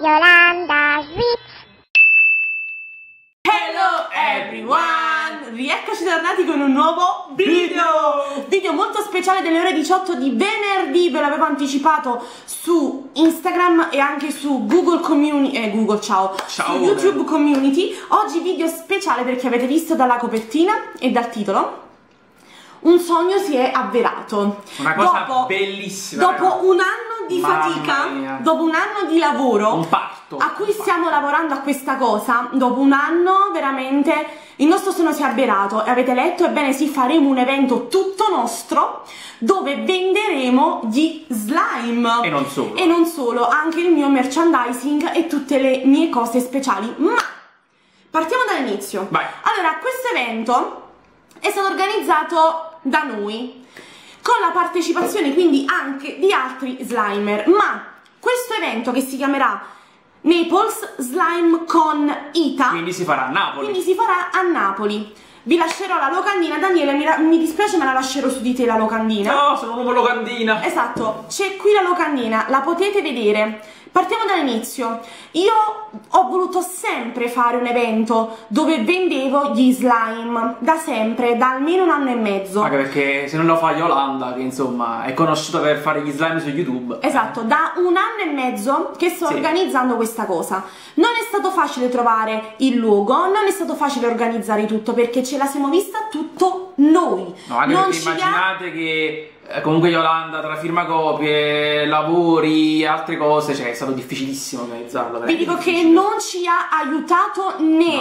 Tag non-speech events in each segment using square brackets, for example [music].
Yolanda Sweet. Hello everyone! Rieccoci tornati con un nuovo video! Video molto speciale delle ore 18 di venerdì, ve l'avevo anticipato su Instagram e anche su Google Community, eh Google ciao, Ciao, su YouTube Community. Oggi video speciale perché avete visto dalla copertina e dal titolo un sogno si è avverato. Una cosa dopo, bellissima, Dopo ragazzi. un anno di Mamma fatica, mia. dopo un anno di lavoro, Un parto. a cui parto. stiamo lavorando a questa cosa, dopo un anno veramente il nostro sogno si è avverato e avete letto, ebbene sì, faremo un evento tutto nostro dove venderemo gli slime. E non solo. E non solo, anche il mio merchandising e tutte le mie cose speciali. Ma partiamo dall'inizio. Allora, questo evento è stato organizzato da noi con la partecipazione quindi anche di altri slimer, ma questo evento che si chiamerà Naples Slime con Ita Quindi si farà a Napoli. quindi si farà a Napoli. Vi lascerò la locandina, Daniele, mi, mi dispiace ma la lascerò su di te la locandina. No, sono un uomo locandina. Esatto, c'è qui la locandina, la potete vedere. Partiamo dall'inizio. Io ho voluto sempre fare un evento dove vendevo gli slime, da sempre, da almeno un anno e mezzo. Anche perché se non lo fa Yolanda, che insomma è conosciuta per fare gli slime su YouTube. Esatto, da un anno e mezzo che sto Sì. organizzando questa cosa. Non è stato facile trovare il luogo, non è stato facile organizzare tutto perché ce la siamo vista tutto noi. No, anche non perché ci ha- immaginate che eh, comunque Yolanda tra firma copie, lavori e altre cose, cioè è stato difficilissimo organizzarlo. Vi dico che non ci ha aiutato né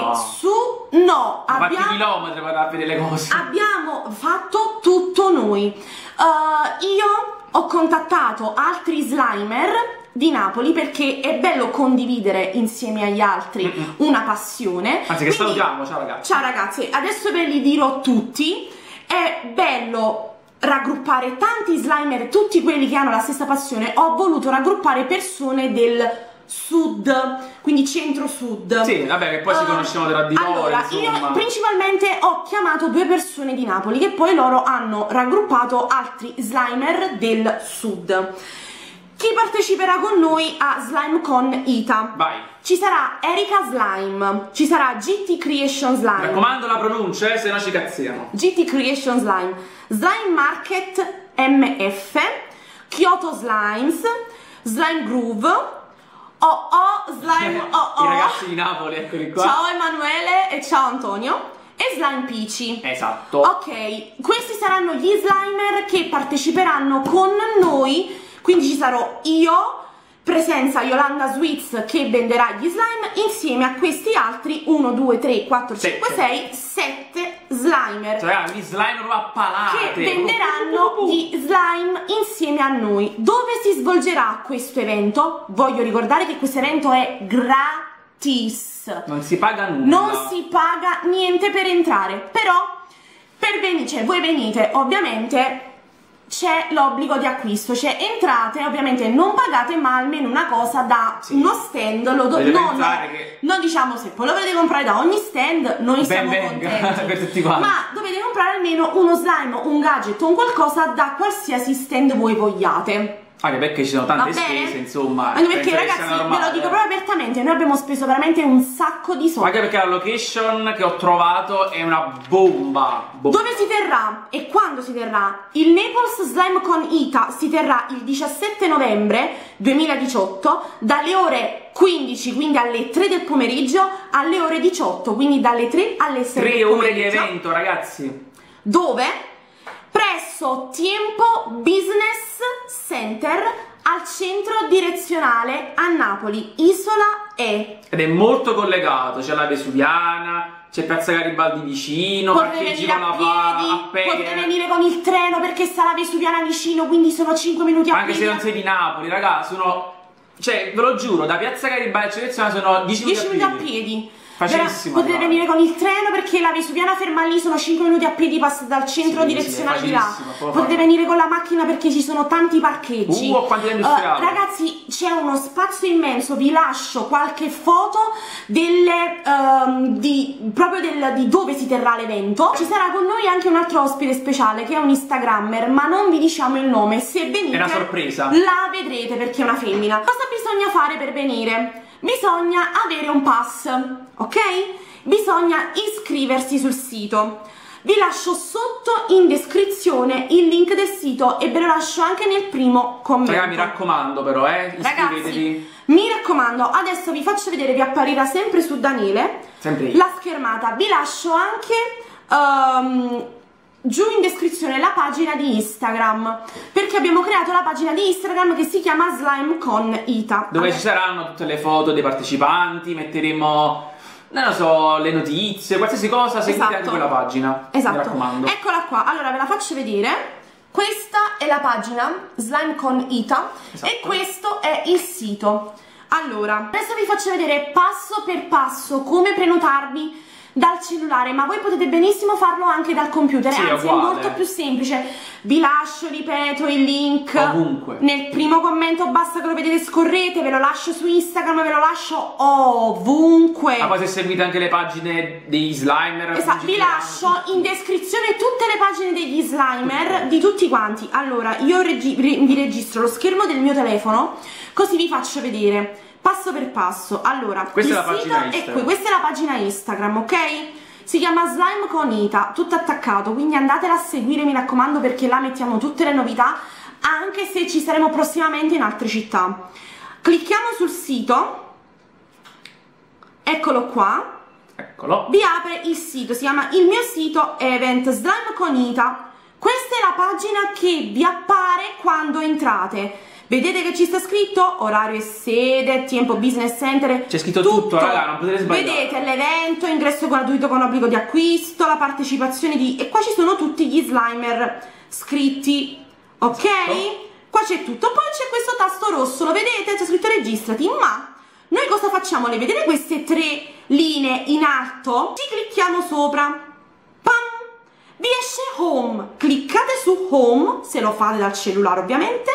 No. abbiamo chilometri per vedere le cose. Abbiamo fatto tutto noi. Uh, io ho contattato altri slimer di Napoli perché è bello condividere insieme agli altri una passione. Anzi, che Quindi- salutiamo, ciao ragazzi. Ciao ragazzi, adesso ve li dirò tutti. È bello raggruppare tanti slimer, tutti quelli che hanno la stessa passione. Ho voluto raggruppare persone del sud, quindi centro-sud. Sì, vabbè, che poi si Uh, conoscono tra di loro, allora, insomma. io principalmente ho chiamato due persone di Napoli che poi loro hanno raggruppato altri slimer del sud. Chi parteciperà con noi a Slime con Ita? Vai. Ci sarà Erika Slime, ci sarà GT Creation Mi Slime, raccomando la pronuncia, eh, se no ci cazziamo. GT Creation Slime, Slime Market MF, Kyoto Slimes, Slime Groove, OO Slime [laughs] OO. I ragazzi di Napoli, eccoli qua. Ciao Emanuele e ciao Antonio e Slime Peachy. Esatto. Ok, questi saranno gli slimer che parteciperanno con noi, quindi ci sarò io, presenza Yolanda Sweets che venderà gli slime insieme a questi altri 1, 2, 3, 4, 5, Sette. 6, 7 slimer Cioè, raga, gli slime a palate. che venderanno gli slime insieme a noi. Dove si svolgerà questo evento? Voglio ricordare che questo evento è gratis. Non si paga nulla. Non si paga niente per entrare, però per venire, cioè voi venite, ovviamente c'è l'obbligo di acquisto, cioè entrate, ovviamente non pagate, ma almeno una cosa da Sì. uno stand, lo do- Dovete no, no, pensare che- non diciamo se poi lo volete comprare da ogni stand, noi Ben siamo contenti. [laughs] Ma dovete comprare almeno uno slime, un gadget o un qualcosa da qualsiasi stand voi vogliate. Anche perché ci sono tante spese, insomma. Anche perché ragazzi, ve lo dico proprio apertamente, noi abbiamo speso veramente un sacco di soldi. Anche perché la location che ho trovato è una bomba. bomba. Dove si terrà e quando si terrà? Il Naples Slime con Ita si terrà il 17 novembre 2018 dalle ore 15, quindi alle 3 del pomeriggio, alle ore 18, quindi dalle 3 alle 6 Tre del ore di evento, ragazzi. Dove? Presso Tiempo Business Center al centro direzionale a Napoli, Isola E. Ed è molto collegato. C'è la Vesuviana, c'è Piazza Garibaldi vicino, parcheggi venire a piedi, a piedi. potrei venire con il treno perché sta la Vesuviana vicino, quindi sono 5 minuti a Anche se piedi. non sei di Napoli, ragazzi, sono. Cioè, ve lo giuro, da Piazza Garibaldi a Cerezia sono 10 10 minuti minuti a piedi. Vera- Potrei arrivare. venire con il treno perché la Vesuviana ferma lì, sono 5 minuti a piedi, passa dal centro Sì, direzionale sì, di là. Potete venire con la macchina perché ci sono tanti parcheggi. Uh, quantità industriale. Uh, ragazzi, c'è uno spazio immenso, vi lascio qualche foto delle, ehm, di, proprio del- di dove si terrà l'evento. Ci sarà con noi anche un altro ospite speciale che è un Instagrammer, ma non vi diciamo il nome. Se venite, È una sorpresa. la vedrete perché è una femmina. Cosa bisogna fare per venire? Bisogna avere un pass, ok? Bisogna iscriversi sul sito. Vi lascio sotto in descrizione il link del sito e ve lo lascio anche nel primo commento. Raga, mi raccomando però, eh, iscrivetevi. Ragazzi, mi raccomando, adesso vi faccio vedere, vi apparirà sempre su Daniele Sempre la schermata. Vi lascio anche ehm, giù in descrizione la pagina di Instagram perché abbiamo creato la pagina di Instagram che si chiama Slime con Ita. Dove Allora, ci saranno tutte le foto dei partecipanti, metteremo, non lo so, le notizie, qualsiasi cosa, seguite Esatto. anche quella pagina. Esatto. Mi raccomando. Eccola qua, allora ve la faccio vedere. Questa è la pagina Slime con Ita Esatto. e questo è il sito. Allora, adesso vi faccio vedere passo per passo come prenotarvi dal cellulare, ma voi potete benissimo farlo anche dal computer, Sì, è anzi è uguale. molto più semplice. Vi lascio, ripeto, il link Ovunque. nel primo commento, basta che lo vedete, scorrete, ve lo lascio su Instagram, ve lo lascio ovunque. Ma poi se seguite anche le pagine degli slimer, Esatto, vi lascio in descrizione tutte le pagine degli slimer di tutti quanti. Allora, io regi- re- vi registro lo schermo del mio telefono, così vi faccio vedere passo per passo. Allora, Questa il è la pagina sito è qui, questa è la pagina Instagram, ok? Si chiama Slime con Ita, tutto attaccato, quindi andatela a seguire, mi raccomando, perché là mettiamo tutte le novità, anche se ci saremo prossimamente in altre città. Clicchiamo sul sito, eccolo qua, Eccolo. vi apre il sito, si chiama il mio sito Event Slime con Ita. Questa è la pagina che vi appare quando entrate. Vedete che ci sta scritto orario e sede, tempo business center. C'è scritto tutto, raga, non potete sbagliare. Vedete l'evento, ingresso gratuito con obbligo di acquisto, la partecipazione di... E qua ci sono tutti gli slimer scritti, ok? Esatto. Qua c'è tutto, poi c'è questo tasto rosso, lo vedete? C'è scritto registrati, ma noi cosa facciamo? Le vedete queste tre linee in alto? Ci clicchiamo sopra, pam, vi esce home, cliccate su home, se lo fate dal cellulare ovviamente,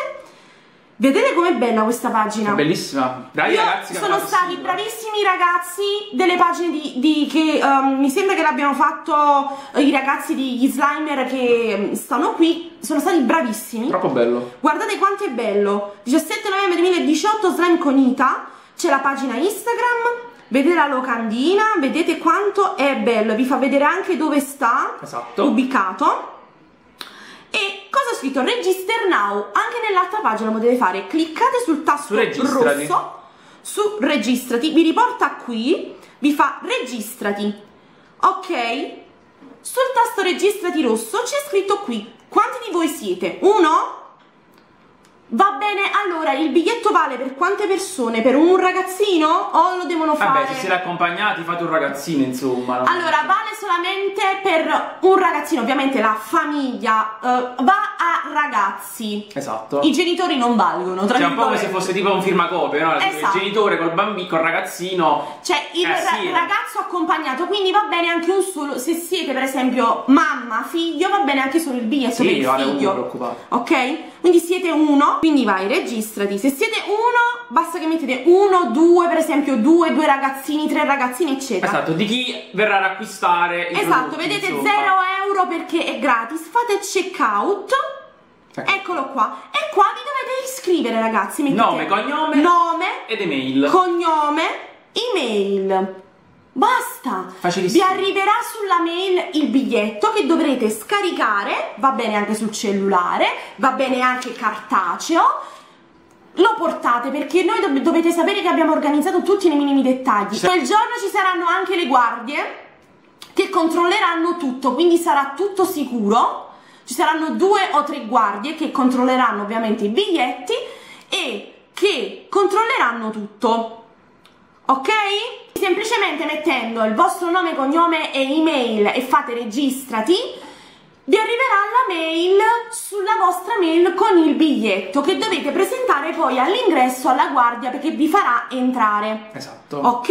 vedete com'è bella questa pagina? È bellissima. Dai Io ragazzi sono stati bravissimi ragazzi delle pagine di, di- che ehm, mi sembra che l'abbiano fatto eh, i ragazzi di Slimer che ehm, stanno qui, sono stati bravissimi. Troppo bello. Guardate quanto è bello. 17 novembre 2018 Slime con Ita, c'è la pagina Instagram, vedete la locandina, vedete quanto è bello, vi fa vedere anche dove sta Esatto. ubicato. E cosa ho scritto? Register now. Anche nell'altra pagina lo potete fare. Cliccate sul tasto registrati. rosso su registrati, vi riporta qui, vi fa registrati. Ok? Sul tasto registrati rosso c'è scritto qui. Quanti di voi siete? Uno? Va bene, allora il biglietto vale per quante persone? Per un ragazzino o lo devono fare? Vabbè, se siete accompagnati fate un ragazzino, insomma. Allora, vale solamente per un ragazzino, ovviamente la famiglia eh, va a ragazzi. Esatto. I genitori non valgono, tra Cioè, un po' come se fosse tipo un firmacopie, no? Esatto. Il genitore col bambino, col ragazzino. Cioè, il Eh, ra- sì. ragazzo accompagnato, quindi va bene anche un solo, se siete per esempio mamma, figlio, va bene anche solo il biglietto per Sì, il vale uno, figlio. preoccupate. Ok? Quindi siete uno, quindi vai, registrati. Se siete uno, basta che mettete uno, due, per esempio, due, due ragazzini, tre ragazzini, eccetera. Esatto, di chi verrà ad acquistare Esatto, prodotti, vedete insomma. 0 euro perché è gratis, fate checkout, Ecco. eccolo qua, e qua vi dovete iscrivere ragazzi, mettete Nome, cognome nome, ed email. cognome, email, basta, vi arriverà sulla mail il biglietto che dovrete scaricare, va bene anche sul cellulare, va bene anche cartaceo, lo portate perché noi dov- dovete sapere che abbiamo organizzato tutti nei minimi dettagli. Quel giorno ci saranno anche le guardie che controlleranno tutto, quindi sarà tutto sicuro. Ci saranno due o tre guardie che controlleranno ovviamente i biglietti e che controlleranno tutto. Ok? Semplicemente mettendo il vostro nome, cognome e email e fate registrati, vi arriverà la mail sulla vostra mail con il biglietto che dovete presentare poi all'ingresso alla guardia perché vi farà entrare. Esatto. Ok?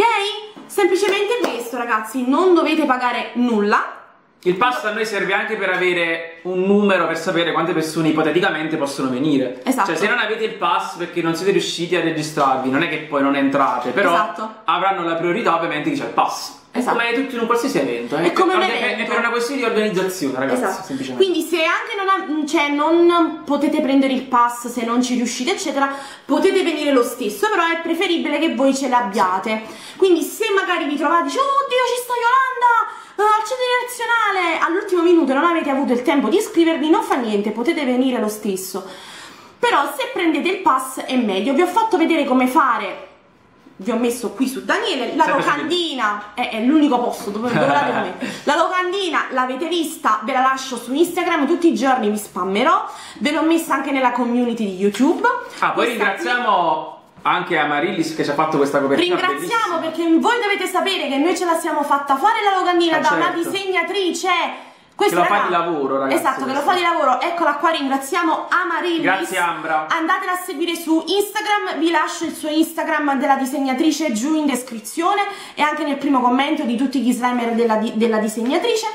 Semplicemente questo, ragazzi, non dovete pagare nulla. Il pass a noi serve anche per avere un numero per sapere quante persone ipoteticamente possono venire. Esatto. Cioè, se non avete il pass perché non siete riusciti a registrarvi, non è che poi non entrate, però Esatto. avranno la priorità ovviamente chi c'ha il pass. È Esatto. come tutto in un qualsiasi evento. È come un per- evento. È per una questione di organizzazione, ragazzi. Esatto. Semplicemente. Quindi se anche non, ha- cioè, non potete prendere il pass, se non ci riuscite, eccetera, potete venire lo stesso, però è preferibile che voi ce l'abbiate. Quindi se magari vi trovate, dice, oddio ci sta Yolanda, al centro direzionale, all'ultimo minuto non avete avuto il tempo di iscrivervi, non fa niente, potete venire lo stesso. Però se prendete il pass è meglio, vi ho fatto vedere come fare. Vi ho messo qui su Daniele la locandina, è, è l'unico posto dove, dove la devo mettere. La locandina l'avete vista, ve la lascio su Instagram, tutti i giorni vi spammerò, ve l'ho messa anche nella community di YouTube. Ah, poi Questa ringraziamo anche Amarillis che ci ha fatto questa copertina. Ringraziamo bellissima. perché voi dovete sapere che noi ce la siamo fatta fare la locandina Ah, da una certo. disegnatrice. Questa Che lo fa di lavoro, ragazzi, Esatto, che lo questo. fa di lavoro. Eccola qua, ringraziamo Amarillis. Grazie, Ambra. Andatela a seguire su Instagram, vi lascio il suo Instagram della disegnatrice giù in descrizione e anche nel primo commento di tutti gli slimer della, della disegnatrice.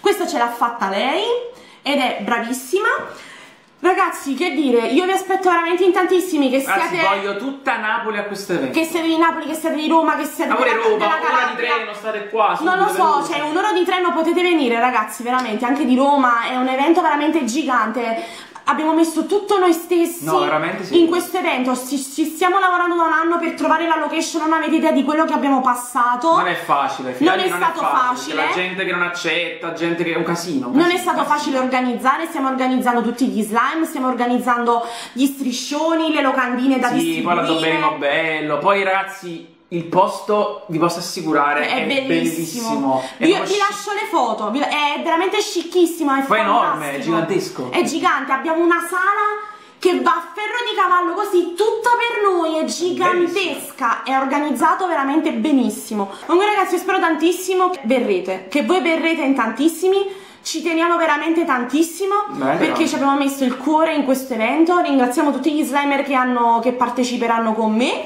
Questa ce l'ha fatta lei ed è bravissima. Ragazzi, che dire, io vi aspetto veramente in tantissimi che Ragazzi, siate voglio tutta Napoli a questo evento. che siete di Napoli, che siete di Roma, che siete Ma pure della, Roma, della ora di treno, state qua. Non lo so, cioè un'ora di treno potete venire ragazzi, veramente, anche di Roma, è un evento veramente gigante. Abbiamo messo tutto noi stessi No, veramente sì. in questo evento, ci, ci stiamo lavorando da un anno per trovare la location, non avete idea di quello che abbiamo passato. Non è facile, Non è stato facile. La gente che non accetta, gente che è un casino. un Non è casino, stato casino. facile organizzare, stiamo organizzando tutti gli slime, stiamo organizzando gli striscioni, le locandine da Sì, poi distribuire. l'addobberino bello. Poi ragazzi, il posto vi posso assicurare È, bellissimo. bellissimo. È Vi, lascio le foto, è veramente scicchissimo. È Poi è enorme, è gigantesco. È gigante, abbiamo una sala che va a ferro di cavallo così, tutta per noi, è gigantesca, è organizzato veramente benissimo. Comunque ragazzi, io spero tantissimo che verrete, che voi verrete in tantissimi. Ci teniamo veramente tantissimo Bene, perché ci abbiamo messo il cuore in questo evento. Ringraziamo tutti gli slimer che, hanno, che parteciperanno con me.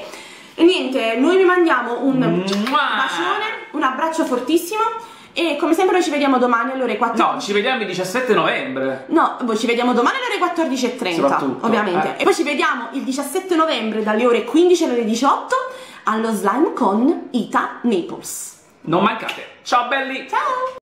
E niente, noi vi mandiamo un Mua! bacione, un abbraccio fortissimo e come sempre noi ci vediamo domani alle ore 14. No, ci vediamo il 17 novembre. No, poi ci vediamo domani alle ore 14.30, Soprattutto, ovviamente. eh. E poi ci vediamo il 17 novembre dalle ore 15 alle ore 18 allo Slime con Ita Naples. Non mancate. Ciao belli! Ciao!